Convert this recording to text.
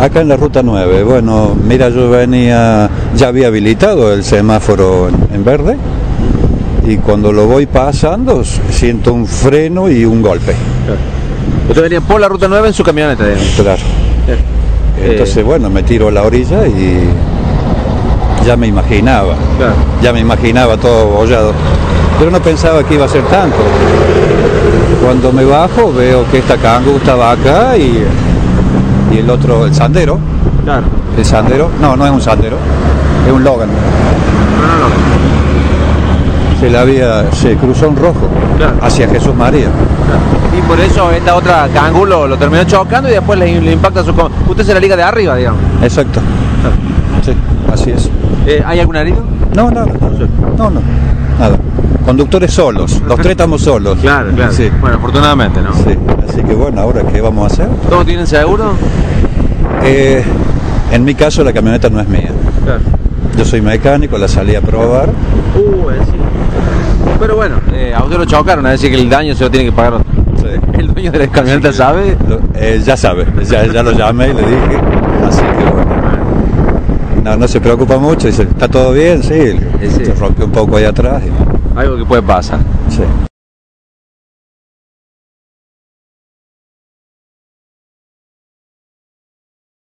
Acá en la ruta 9, bueno, mira, yo venía, ya había habilitado el semáforo en, en verde y cuando lo voy pasando siento un freno y un golpe. Usted venía por la ruta 9 en su camioneta, digamos. Claro. Entonces, bueno, me tiro a la orilla y ya me imaginaba, Claro. ya me imaginaba todo bollado, pero no pensaba que iba a ser tanto. Cuando me bajo veo que esta cangu estaba acá y, y el otro, el sandero, Claro. el sandero, no, no es un sandero, es un Logan. No, no, no. Se le había, se cruzó un rojo Claro. hacia Jesús María. Y por eso esta otra canguro lo terminó chocando y después le, le impacta su... Usted se la liga de arriba, digamos. Exacto. Sí, así es. Eh, ¿Hay algún herido? No, nada. No, no. Nada. Conductores solos. Los tres estamos solos. Sí. Bueno, afortunadamente, ¿no? Sí. Así que bueno, ahora qué vamos a hacer. ¿Todos tienen seguro? Eh, en mi caso la camioneta no es mía. Claro. Yo soy mecánico, la salí a probar. Uh, sí. Pero bueno, eh, a usted lo chocaron, a decir que el daño se lo tiene que pagar otro. El dueño de la camioneta sabe. Lo- eh, ya sabe, ya, ya lo llamé y le dije. Así que bueno. No, no se preocupa mucho, dice, ¿está todo bien? Sí, Sí, sí. se rompió un poco ahí atrás. y- Algo que puede pasar. sí.